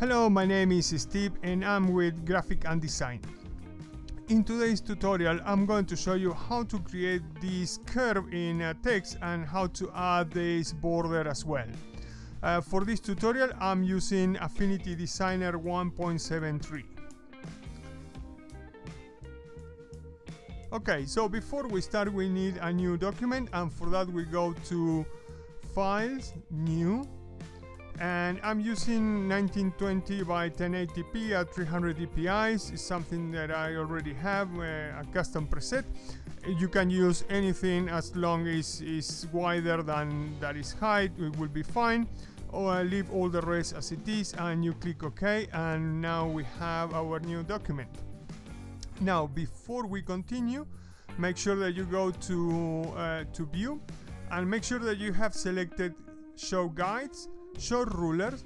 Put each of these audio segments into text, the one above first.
Hello, my name is Steve and I'm with Graphic and Design. In today's tutorial I'm going to show you how to create this curve in uh, text and how to add this border as well. Uh, for this tutorial I'm using Affinity Designer 1.73. Okay, so before we start we need a new document and for that we go to Files, New and I'm using 1920 by 1080p at 300 dpi it's something that I already have uh, a custom preset. You can use anything as long as it's wider than that is height it will be fine. Or leave all the rest as it is and you click OK and now we have our new document. Now before we continue make sure that you go to uh, to view and make sure that you have selected show guides show rulers,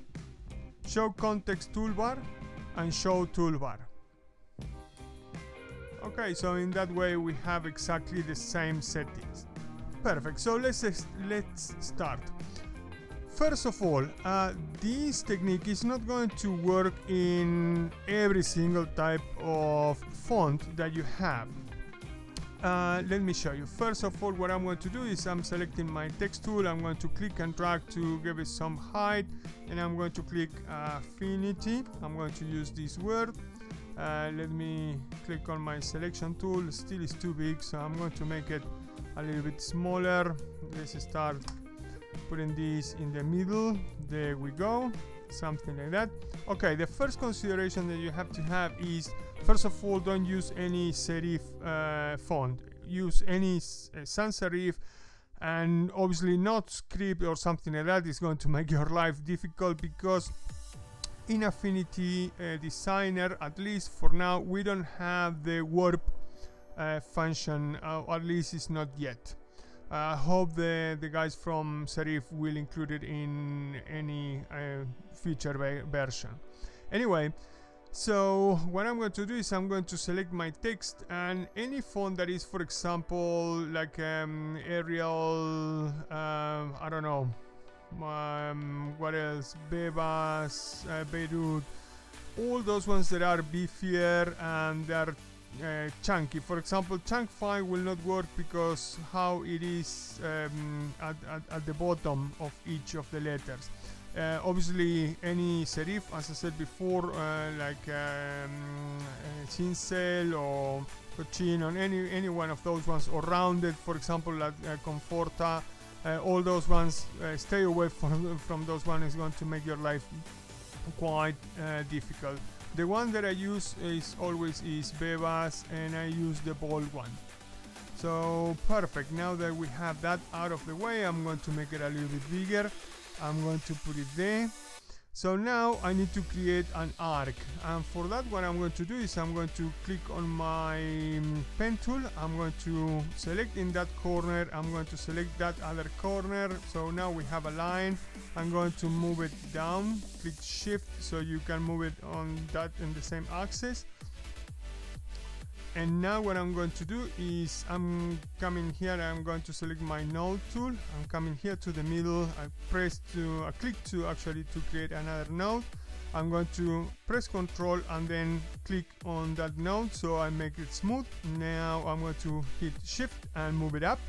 show context toolbar, and show toolbar. Okay, so in that way we have exactly the same settings. Perfect, so let's, let's start. First of all, uh, this technique is not going to work in every single type of font that you have. Uh, let me show you. First of all, what I'm going to do is I'm selecting my text tool. I'm going to click and drag to give it some height. And I'm going to click uh, Affinity. I'm going to use this word. Uh, let me click on my selection tool. Still is too big, so I'm going to make it a little bit smaller. Let's start putting this in the middle. There we go. Something like that. Okay, the first consideration that you have to have is First of all, don't use any serif uh, font. Use any uh, sans serif and obviously not script or something like that is going to make your life difficult because in Affinity uh, Designer, at least for now, we don't have the warp uh, function, uh, at least it's not yet. I hope the, the guys from Serif will include it in any uh, future version. Anyway, so what I'm going to do is I'm going to select my text and any font that is for example like um, Arial, um, I don't know, um, what else, Bebas, uh, Beirut, all those ones that are beefier and they are uh, chunky. For example, chunk 5 will not work because how it is um, at, at, at the bottom of each of the letters. Uh, obviously, any serif, as I said before, uh, like um, uh, or Cochino, any any one of those ones, or rounded, for example, like uh, Comfortaa, uh, all those ones, stay away from from those ones. Is going to make your life quite difficult. The one that I use is always is Bebas, and I use the bold one. So perfect. Now that we have that out of the way, I'm going to make it a little bit bigger I'm going to put it there so now I need to create an arc. And for that what I'm going to do is I'm going to click on my um, pen tool. I'm going to select in that corner. I'm going to select that other corner. So now we have a line. I'm going to move it down. Click shift so you can move it on that in the same axis and now what I'm going to do is I'm coming here I'm going to select my node tool. I'm coming here to the middle. I press to I click to actually to create another node. I'm going to press control and then click on that node so I make it smooth. Now I'm going to hit shift and move it up.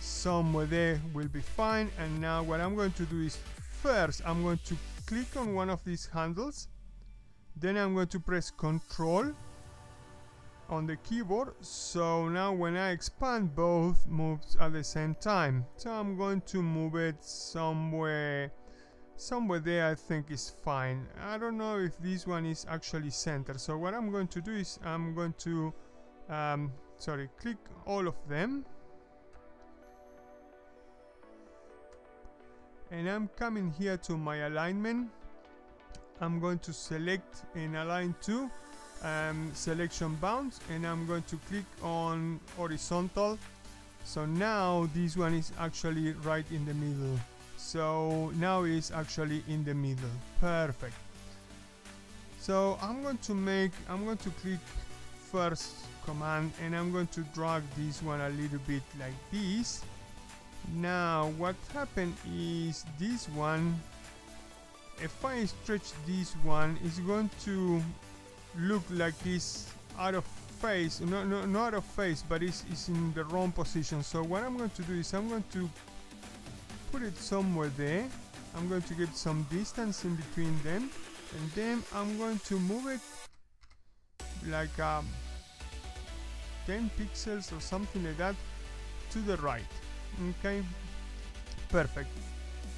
Somewhere there will be fine. And now what I'm going to do is first I'm going to click on one of these handles. Then I'm going to press control on the keyboard so now when I expand both moves at the same time. So I'm going to move it somewhere somewhere there I think is fine. I don't know if this one is actually centered so what I'm going to do is I'm going to um, sorry click all of them. And I'm coming here to my alignment. I'm going to select and align to um, selection bounds and I'm going to click on horizontal. So now this one is actually right in the middle. So now it's actually in the middle. Perfect. So I'm going to make I'm going to click first command and I'm going to drag this one a little bit like this. Now what happened is this one if I stretch this one it's going to look like it's out of face no, no not out of face but it's, it's in the wrong position. So what I'm going to do is I'm going to put it somewhere there. I'm going to get some distance in between them. And then I'm going to move it like um, 10 pixels or something like that to the right. Okay? Perfect.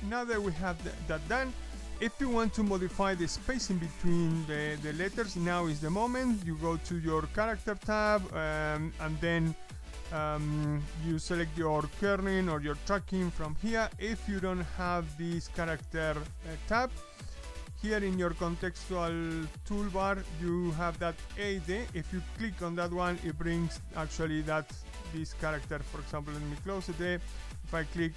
Now that we have th that done if you want to modify the spacing between the, the letters now is the moment. You go to your character tab um, and then um, you select your kerning or your tracking from here. If you don't have this character uh, tab here in your contextual toolbar you have that A there if you click on that one it brings actually that this character for example let me close it there. If I click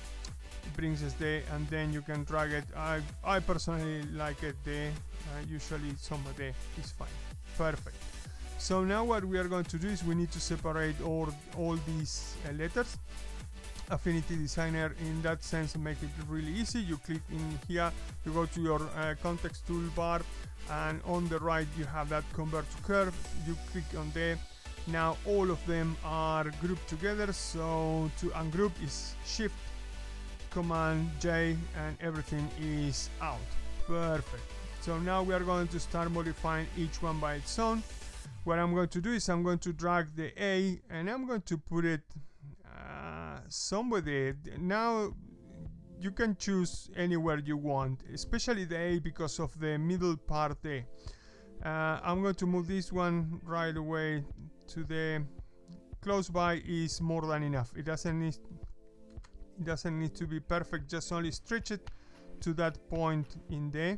us there and then you can drag it. I, I personally like it there uh, usually day is fine. Perfect. So now what we are going to do is we need to separate all, all these uh, letters. Affinity Designer in that sense make it really easy. You click in here you go to your uh, context toolbar and on the right you have that convert to curve. You click on there. Now all of them are grouped together so to ungroup is shift command J and everything is out. Perfect. So now we are going to start modifying each one by its own. What I'm going to do is I'm going to drag the A and I'm going to put it uh, somewhere there now you can choose anywhere you want especially the A because of the middle part there uh, I'm going to move this one right away to the close by is more than enough. It doesn't need it doesn't need to be perfect just only stretch it to that point in there.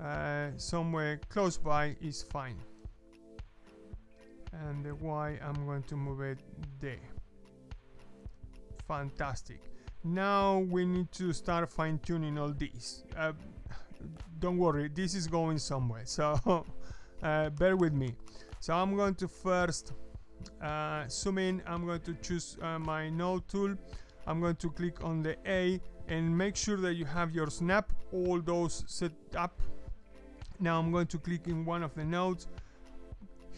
Uh, somewhere close by is fine. And the Y I'm going to move it there. Fantastic. Now we need to start fine-tuning all these. Uh, don't worry this is going somewhere. So uh, bear with me. So I'm going to first uh, zoom in. I'm going to choose uh, my node tool I'm going to click on the A and make sure that you have your snap all those set up. Now I'm going to click in one of the nodes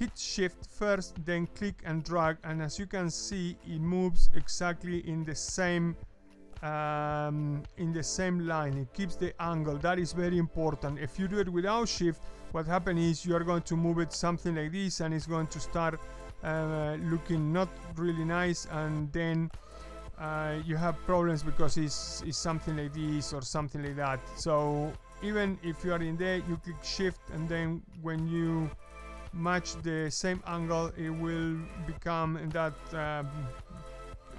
hit shift first then click and drag and as you can see it moves exactly in the same um, in the same line. It keeps the angle. That is very important. If you do it without shift what happens is you are going to move it something like this and it's going to start uh, looking not really nice and then uh, you have problems because it's, it's something like this or something like that. So even if you are in there you click shift and then when you match the same angle it will become that um,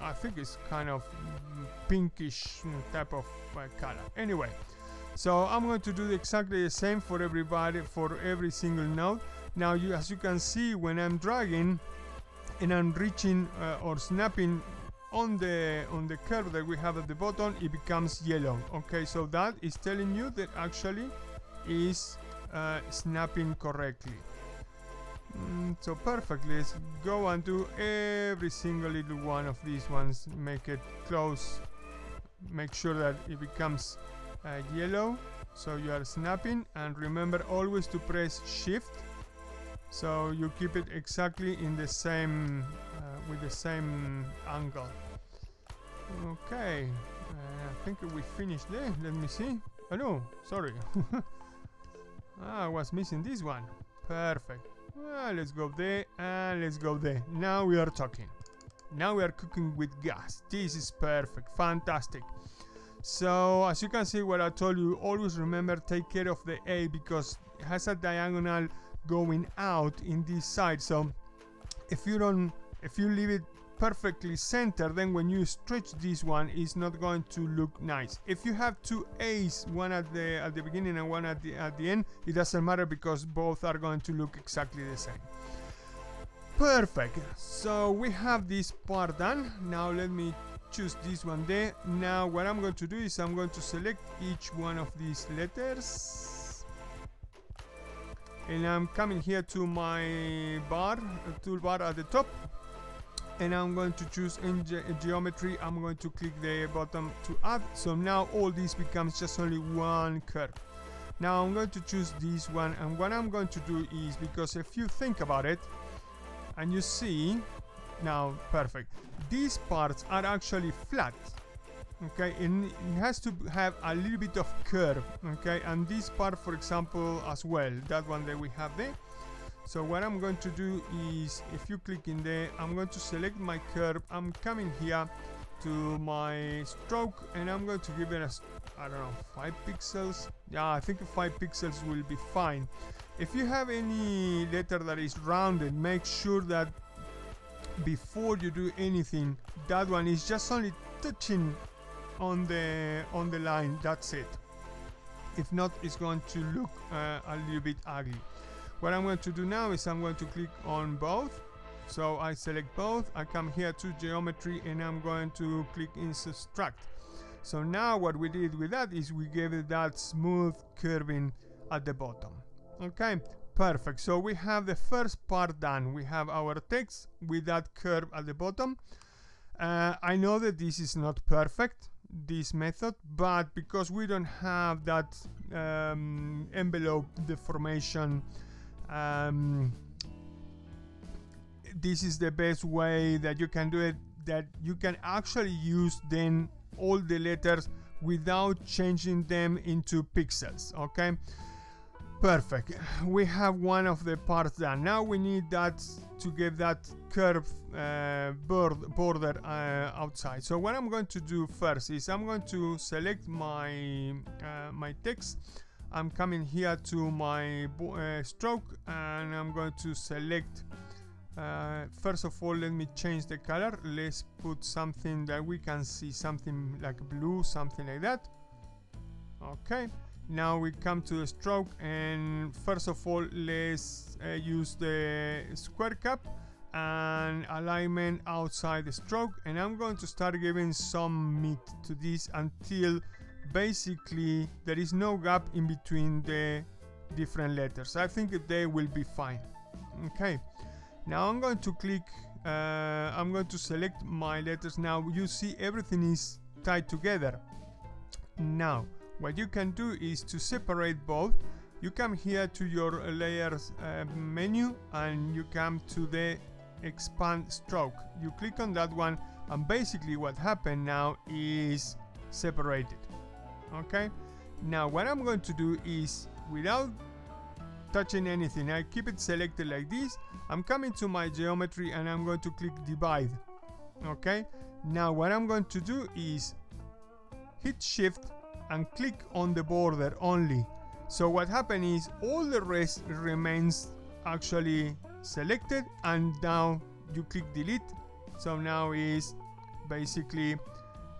I think it's kind of pinkish type of uh, color. Anyway so I'm going to do exactly the same for everybody for every single node. Now you as you can see when I'm dragging and I'm reaching uh, or snapping on the on the curve that we have at the bottom it becomes yellow okay? So that is telling you that actually is uh, snapping correctly. Mm, so perfect, let's go and do every single little one of these ones, make it close, make sure that it becomes uh, yellow, so you are snapping, and remember always to press shift, so you keep it exactly in the same, uh, with the same angle. Okay, uh, I think we finished there, let me see. Oh no, sorry. ah, I was missing this one. Perfect. Well, let's go there and let's go there. Now we are talking. Now we are cooking with gas. This is perfect. Fantastic. So as you can see what I told you, always remember take care of the A because it has a diagonal going out in this side. So if you don't, if you leave it perfectly centered then when you stretch this one it's not going to look nice. If you have two A's one at the at the beginning and one at the at the end it doesn't matter because both are going to look exactly the same. Perfect. So we have this part done. Now let me choose this one there. Now what I'm going to do is I'm going to select each one of these letters. And I'm coming here to my bar toolbar at the top and I'm going to choose in ge geometry. I'm going to click the button to add. So now all this becomes just only one curve. Now I'm going to choose this one and what I'm going to do is because if you think about it and you see now perfect. These parts are actually flat okay? And it has to have a little bit of curve okay? And this part for example as well that one that we have there so what I'm going to do is if you click in there I'm going to select my curve. I'm coming here to my stroke and I'm going to give it a I don't know 5 pixels. Yeah I think 5 pixels will be fine. If you have any letter that is rounded make sure that before you do anything that one is just only touching on the on the line. That's it. If not it's going to look uh, a little bit ugly what I'm going to do now is I'm going to click on both. So I select both. I come here to geometry and I'm going to click in subtract. So now what we did with that is we gave it that smooth curving at the bottom. Okay perfect. So we have the first part done. We have our text with that curve at the bottom. Uh, I know that this is not perfect this method but because we don't have that um, envelope deformation um, this is the best way that you can do it that you can actually use then all the letters without changing them into pixels okay? Perfect. We have one of the parts done. Now we need that to give that curve uh, border uh, outside. So what I'm going to do first is I'm going to select my uh, my text I'm coming here to my uh, stroke and I'm going to select uh, first of all let me change the color. Let's put something that we can see something like blue something like that. Okay now we come to the stroke and first of all let's uh, use the square cap and alignment outside the stroke. And I'm going to start giving some meat to this until basically there is no gap in between the different letters. I think they will be fine. Okay. Now I'm going to click uh, I'm going to select my letters. Now you see everything is tied together. Now what you can do is to separate both. You come here to your layers uh, menu and you come to the expand stroke. You click on that one and basically what happened now is separated okay? Now what I'm going to do is without touching anything I keep it selected like this. I'm coming to my geometry and I'm going to click divide okay? Now what I'm going to do is hit shift and click on the border only. So what happens is all the rest remains actually selected and now you click delete. So now is basically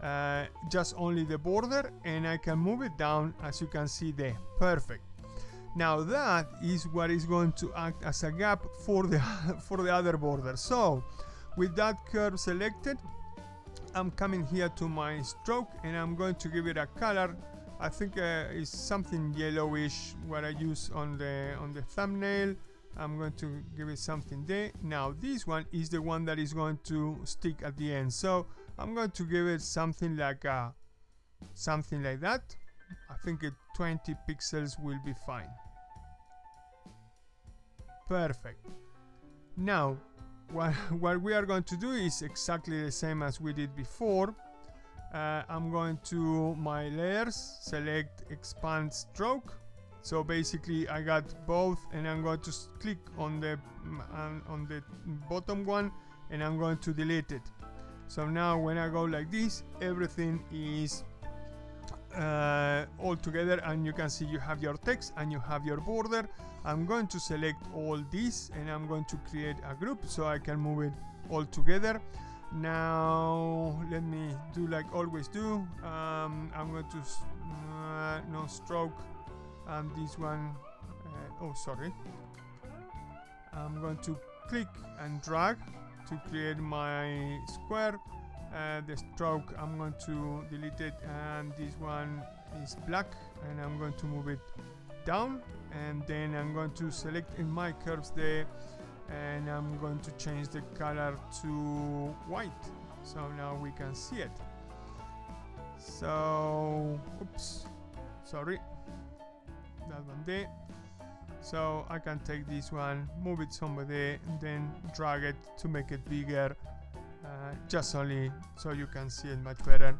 uh, just only the border and I can move it down as you can see there. Perfect. Now that is what is going to act as a gap for the for the other border. So with that curve selected I'm coming here to my stroke and I'm going to give it a color. I think uh, it's something yellowish what I use on the on the thumbnail. I'm going to give it something there. Now this one is the one that is going to stick at the end. So I'm going to give it something like a, uh, something like that. I think it 20 pixels will be fine. Perfect. Now what, what we are going to do is exactly the same as we did before. Uh, I'm going to my layers select expand stroke. So basically I got both and I'm going to click on the um, on the bottom one and I'm going to delete it so now when I go like this everything is uh, all together and you can see you have your text and you have your border. I'm going to select all this and I'm going to create a group so I can move it all together. Now let me do like always do. Um, I'm going to uh, no stroke and this one uh, oh sorry. I'm going to click and drag to create my square uh, the stroke I'm going to delete it and this one is black and I'm going to move it down and then I'm going to select in my curves there and I'm going to change the color to white so now we can see it. So oops sorry. That one there so I can take this one move it somewhere there and then drag it to make it bigger uh, just only so you can see it much better.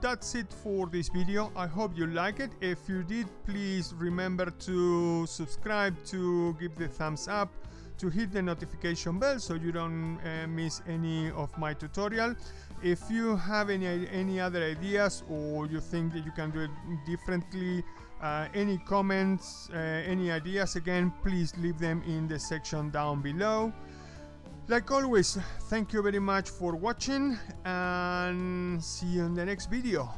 That's it for this video. I hope you like it. If you did please remember to subscribe to give the thumbs up to hit the notification bell so you don't uh, miss any of my tutorial. If you have any any other ideas or you think that you can do it differently uh, any comments uh, any ideas again please leave them in the section down below. Like always thank you very much for watching and see you in the next video